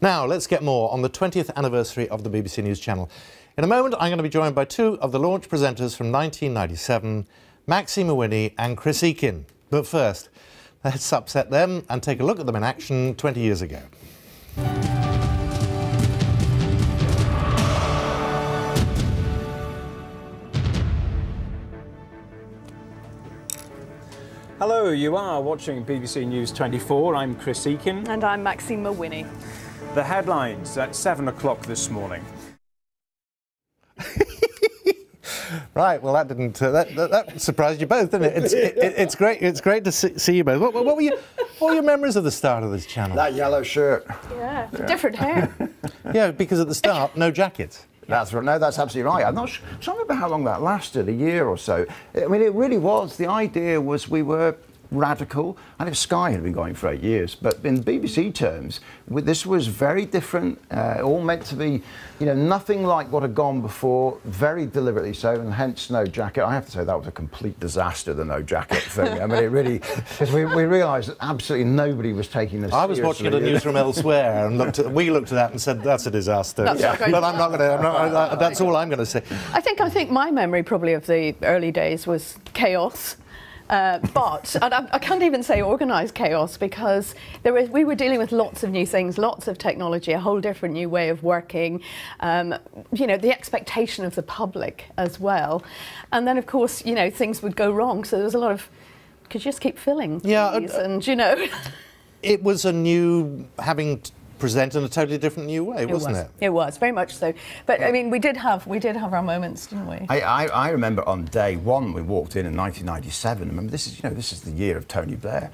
Now, let's get more on the 20th anniversary of the BBC News Channel. In a moment, I'm going to be joined by two of the launch presenters from 1997, Maxine Mawhinney and Chris Eakin. But first, let's upset them and take a look at them in action 20 years ago. Hello, you are watching BBC News 24. I'm Chris Eakin. And I'm Maxine Mawhinney. The headlines at 7 o'clock this morning. Right, well, that didn't uh, that, that, that, surprised you both, didn't it? It's, it, it's great. It's great to see, see you both. What, what, were you, what were your memories of the start of this channel? That yellow shirt. Yeah, yeah. different hair. yeah, because at the start, no jackets. That's right. No, that's absolutely right. I'm not sure. I remember how long that lasted, a year or so. I mean, it really was. The idea was we were radical. I know Sky had been going for eight years, but in BBC terms, this was very different. Uh, all meant to be, you know, nothing like what had gone before. Very deliberately so, and hence no jacket. I have to say that was a complete disaster. The no jacket thing. I mean, it really because we, we realised that absolutely nobody was taking this. I was watching the news from elsewhere, and looked at, we looked at that and said that's a disaster. That's yeah. But I'm not going to. That's all I'm going to say. I think I think my memory probably of the early days was chaos. Uh, but I, I, can't even say organised chaos because we were dealing with lots of new things, lots of technology, a whole different new way of working, um, you know, the expectation of the public as well. And then, of course, you know, things would go wrong. So there was a lot of, could you just keep filling? Yeah. Uh, and, you know. it was a new, having present in a totally different new way, wasn't it? Was. it? It was very much so. But I mean, we did have we did have our moments, didn't we? I, I, I remember on day one we walked in in 1997. I remember this is you know this is the year of Tony Blair.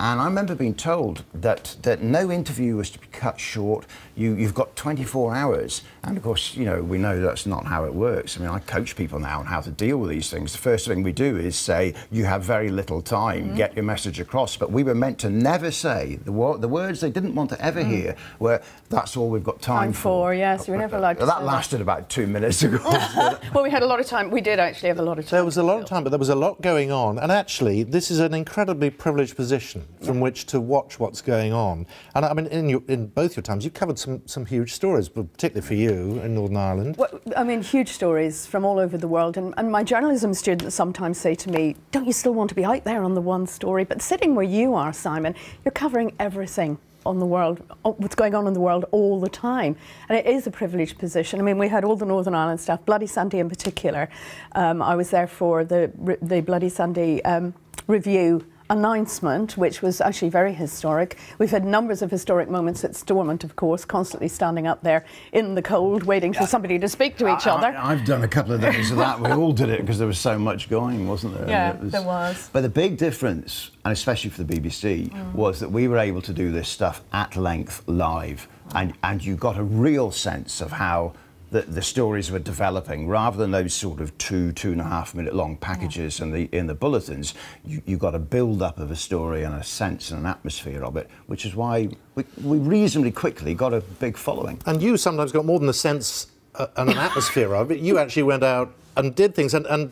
And I remember being told that, that no interview was to be cut short. You, you've got 24 hours. And of course, you know, we know that's not how it works. I mean, I coach people now on how to deal with these things. The first thing we do is say, you have very little time, mm. get your message across. But we were meant to never say, the, wo the words they didn't want to ever mm. hear were, that's all we've got time, time for. Yes, you were never allowed to That lasted that. about two minutes ago. well, we had a lot of time. We did actually have a lot of time. There was a lot of time, but there was a lot going on. And actually, this is an incredibly privileged position from which to watch what's going on. And I mean, in, your, in both your times, you've covered some, some huge stories, but particularly for you in Northern Ireland. Well, I mean, huge stories from all over the world. And, and my journalism students sometimes say to me, don't you still want to be out there on the one story? But sitting where you are, Simon, you're covering everything on the world, what's going on in the world all the time. And it is a privileged position. I mean, we had all the Northern Ireland stuff, Bloody Sunday in particular. Um, I was there for the, the Bloody Sunday um, review announcement, which was actually very historic. We've had numbers of historic moments at Stormont, of course, constantly standing up there in the cold, waiting for somebody to speak to each I, other. I, have done a couple of days of that. We all did it because there was so much going, wasn't there? Yeah, was, there was. But the big difference, and especially for the BBC, mm. was that we were able to do this stuff at length live, and, and you got a real sense of how the, the stories were developing rather than those sort of two, two and a half minute long packages yeah. in, the, in the bulletins. You, you got a build up of a story and a sense and an atmosphere of it, which is why we, we reasonably quickly got a big following. And you sometimes got more than a sense uh, and an atmosphere of it. You actually went out and did things. and, and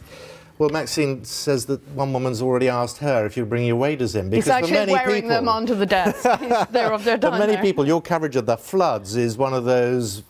well, Maxine says that one woman's already asked her if you bring your waders in. Because He's actually for many wearing people, them onto the desk. they're, they're for many there. people, your coverage of the floods is one of those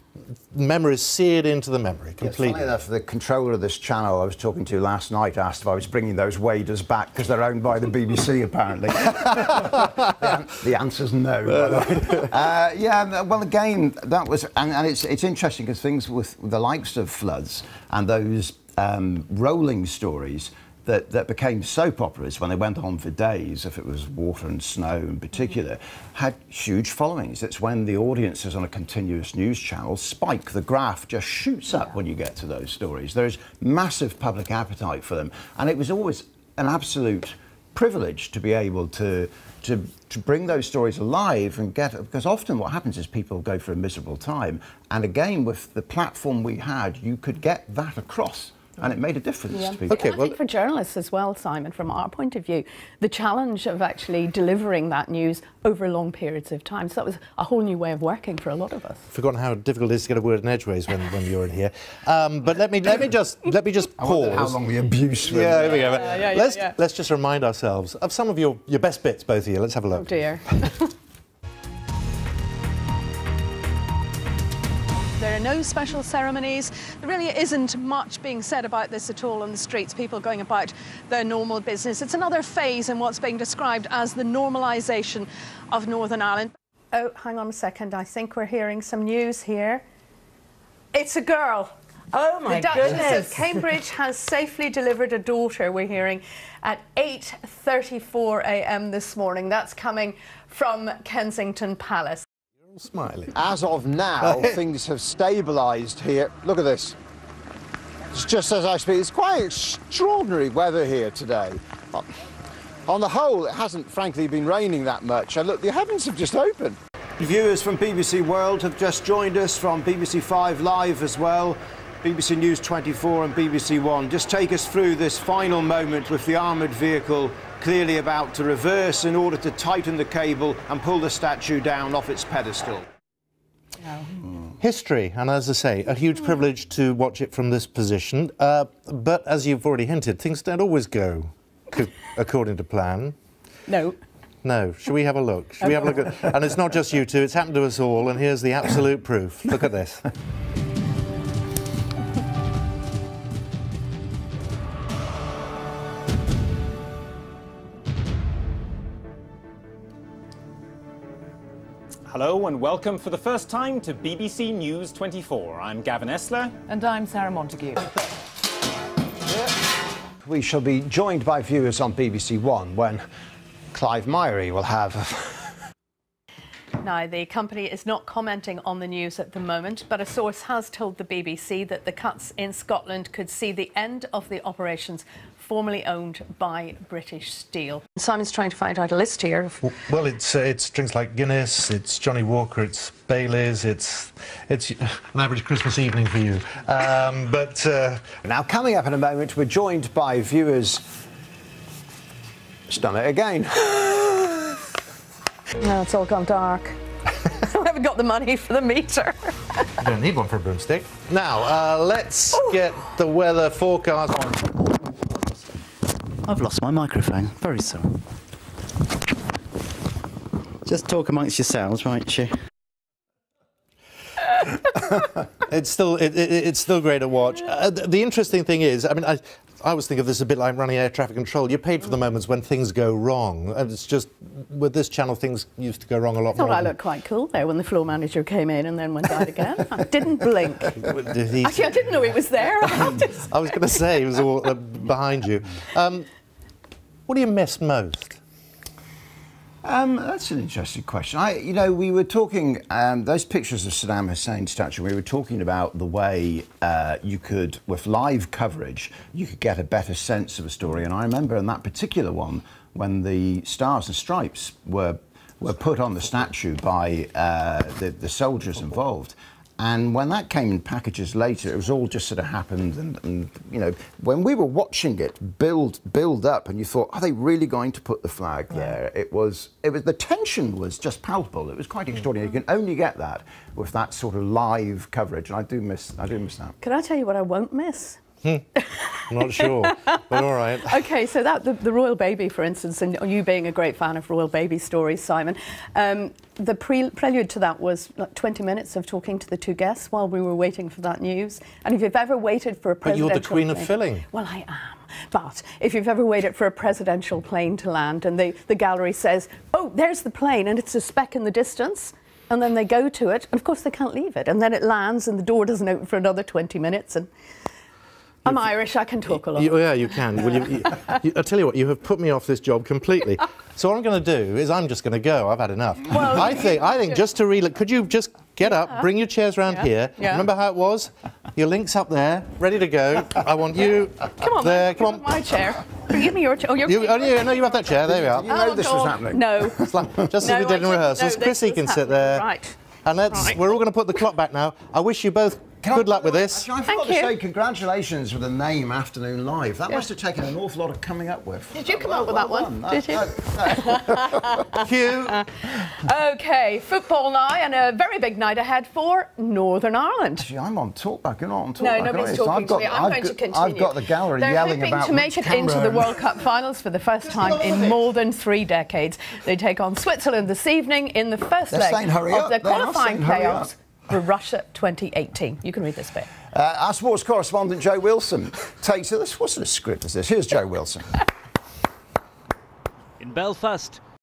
memories seared into the memory completely. funny enough, the controller of this channel I was talking to last night asked if I was bringing those waders back because they're owned by the BBC apparently. the, the answer's no. uh, yeah, well again, that was, and, and it's, it's interesting because things with the likes of floods and those um, rolling stories that, that became soap operas when they went on for days, if it was water and snow in particular, had huge followings. It's when the audiences on a continuous news channel spike. The graph just shoots up when you get to those stories. There's massive public appetite for them. And it was always an absolute privilege to be able to, to, to bring those stories alive and get, because often what happens is people go for a miserable time. And again, with the platform we had, you could get that across and it made a difference yeah. to people. Okay, well, I think for journalists as well, Simon, from our point of view, the challenge of actually delivering that news over long periods of time. So that was a whole new way of working for a lot of us. Forgotten how difficult it is to get a word in edgeways when, when you're in here. Um, but let me let me just let me just pause. how long the abuse? Yeah, here we go. Yeah, yeah, let's yeah, let's just remind ourselves of some of your your best bits, both of you. Let's have a look. Oh dear. There are no special ceremonies. There really isn't much being said about this at all on the streets, people going about their normal business. It's another phase in what's being described as the normalisation of Northern Ireland. Oh, hang on a second. I think we're hearing some news here. It's a girl. Oh my the Duchess goodness. of Cambridge has safely delivered a daughter, we're hearing, at 8.34 a.m. this morning. That's coming from Kensington Palace. Smiling. As of now, things have stabilised here. Look at this. It's just as I speak. It's quite extraordinary weather here today. On the whole, it hasn't, frankly, been raining that much. And look, the heavens have just opened. Viewers from BBC World have just joined us from BBC Five Live as well, BBC News 24 and BBC One. Just take us through this final moment with the armoured vehicle clearly about to reverse in order to tighten the cable and pull the statue down off its pedestal. History, and as I say, a huge privilege to watch it from this position. Uh, but as you've already hinted, things don't always go according to plan. No. No. Should we have a look? Should we have a look at? And it's not just you two; it's happened to us all. And here's the absolute proof. Look at this. Hello and welcome for the first time to BBC News 24. I'm Gavin Esler. And I'm Sarah Montague. We shall be joined by viewers on BBC One when Clive Myrie will have. Now, the company is not commenting on the news at the moment, but a source has told the BBC that the cuts in Scotland could see the end of the operations formerly owned by British Steel. Simon's trying to find out a list here of Well, it's uh, it's drinks like Guinness, it's Johnnie Walker, it's Bailey's, it's it's an average Christmas evening for you. Um, but uh, Now, coming up in a moment, we're joined by viewers. It's done it again. No, it's all gone dark. I haven't got the money for the meter. you don't need one for a broomstick. Now, uh, let's get the weather forecast. On. I've lost my microphone. Very sorry. Just talk amongst yourselves, won't you? It's still it, it, it's still great to watch. Uh, th- the interesting thing is, I mean, I I always think of this a bit like running air traffic control. You're paid for the moments when things go wrong, and it's just with this channel things used to go wrong a lot I thought more. I looked quite cool there when the floor manager came in and then went out again. I didn't blink. Did he- Actually, I didn't know he was there. I I was going to say he was all uh, behind you. Um, what do you miss most? Um, that's an interesting question. I, you know, we were talking um, those pictures of Saddam Hussein's statue. We were talking about the way uh, you could, with live coverage, you could get a better sense of a story. And I remember in that particular one when the stars and stripes were were put on the statue by uh, the, the soldiers involved. And when that came in packages later, it was all just sort of happened. And, and you know, when we were watching it build build up, and you thought, are they really going to put the flag there? It was it was the tension was just palpable. It was quite mm. extraordinary. You can only get that with that sort of live coverage, and I do miss I do miss that. Can I tell you what I won't miss? Hmm. I'm not sure, but all right. Okay, so that the, the royal baby, for instance, and you being a great fan of royal baby stories, Simon. Um, the pre- prelude to that was like 20 minutes of talking to the two guests while we were waiting for that news. And if you've ever waited for a But you're the queen of filling. Well, I am. But if you've ever waited for a presidential plane to land and the, the gallery says, "Oh, there's the plane," and it's a speck in the distance. And then they go to it, and of course they can't leave it. And then it lands, and the door doesn't open for another 20 minutes. And I'm Irish, I can talk a lot. You, yeah, you can. Well, you, you, you, I tell you what, you have put me off this job completely. so what I'm going to do is I'm just going to go. I've had enough. Well, I think I think just to relook, could you just get up, bring your chairs round Yeah, here? yeah. Remember how it was? Your link's up there, ready to go. I want you Come on, there. Come on. My chair. Give me your chair. Oh, your You, oh, yeah, no, you have that chair. There we are. You know Oh, this was happening. No. It's like, just No, as we did I in rehearsals. know Chrissy was can sit there. Right. And let's, Right. we're all going to put the clock back now. I wish you both good luck with this. Actually, I Thank forgot to you. say congratulations with the name Afternoon Live. That must have taken an awful lot of coming up with. Did you come Well- up with well that one? done. Did you? that- that- uh, Okay, football now, and a very big night ahead for Northern Ireland. Actually, I'm on talkback. You're not on talkback. No, nobody's you? So talking I've got, to me. I'm I've going to got- continue. I've got the gallery They're yelling hoping about to make it into the World Cup finals for the first time in more than three decades. They take on Switzerland this evening in the first They're leg saying hurry of up. the They are qualifying saying hurry up. playoffs. For Russia 2018. You can read this bit. Uh, our sports correspondent Joe Wilson takes us. What sort of script is this? Here's Joe Wilson. In Belfast,